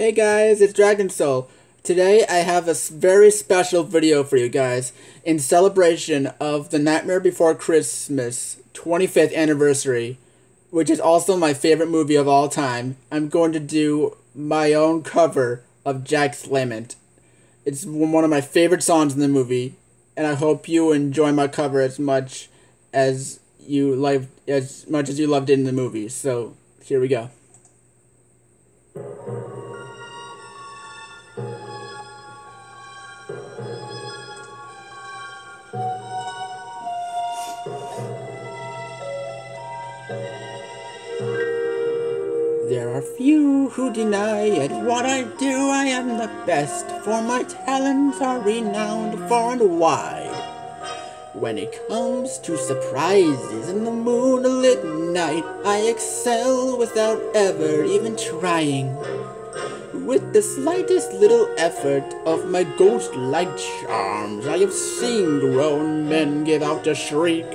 Hey guys, it's Dragon Soul. Today I have a very special video for you guys in celebration of the Nightmare Before Christmas 25th anniversary, which is also my favorite movie of all time. I'm going to do my own cover of Jack's Lament. It's one of my favorite songs in the movie, and I hope you enjoy my cover as much as you like as much as you loved it in the movie. So, here we go. There are few who deny it. What I do, I am the best, for my talents are renowned far and wide. When it comes to surprises in the moonlit night, I excel without ever even trying. With the slightest little effort of my ghost-like charms, I have seen grown men give out a shriek.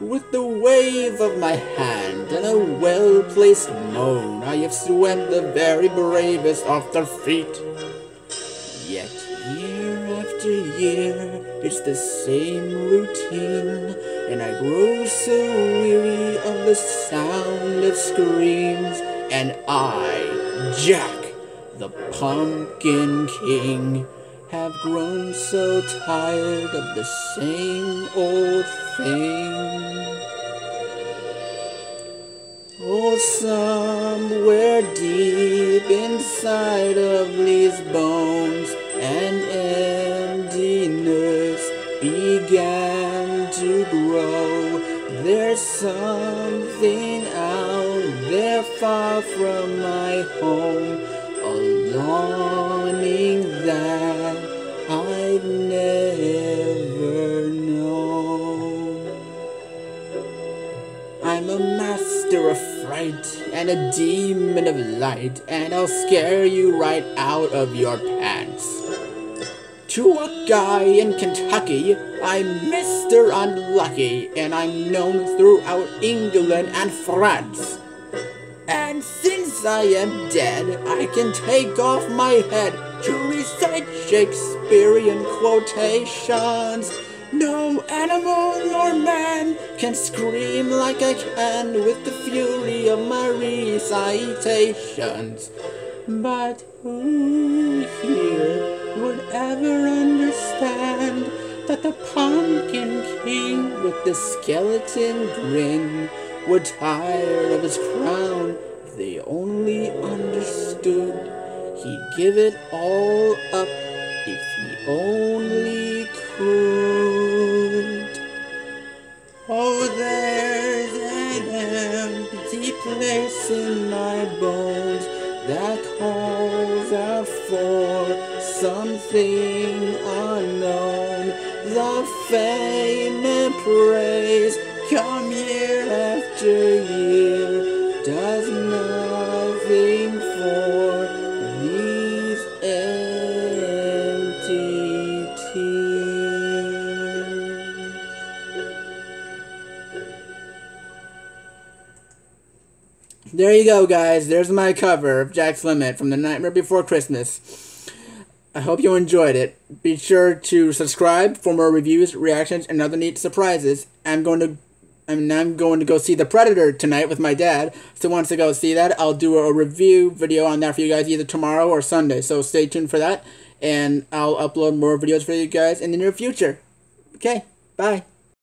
With the wave of my hand and a well-placed moan, I have swept the very bravest off their feet. Yet year after year, it's the same routine, and I grow so weary of the sound of screams, and I, Jack, the Pumpkin King, have grown so tired of the same old thing. Oh, somewhere deep inside of these bones, an emptiness began to grow. There's something out there far from my home, a longing that I've never known. I'm a master of fright and a demon of light, and I'll scare you right out of your pants. To a guy in Kentucky, I'm Mr. Unlucky, and I'm known throughout England and France. And since I am dead, I can take off my head to recite Shakespearean quotations. No animal nor man can scream like I can with the fury of my recitations. But who here would ever understand that the Pumpkin King with the skeleton grin would tire of his crown if they only understood he'd give it all up if he only could. Oh, there's an empty place in my bones that calls out for something unknown. The fame and praise come year after year, does nothing for these empty tears. There you go, guys. There's my cover of Jack's Lament from The Nightmare Before Christmas. I hope you enjoyed it. Be sure to subscribe for more reviews, reactions, and other neat surprises. I'm going to I'm, I'm going to go see The Predator tonight with my dad. So once I go see that, I'll do a review video on that for you guys either tomorrow or Sunday. So stay tuned for that. And I'll upload more videos for you guys in the near future. Okay, bye.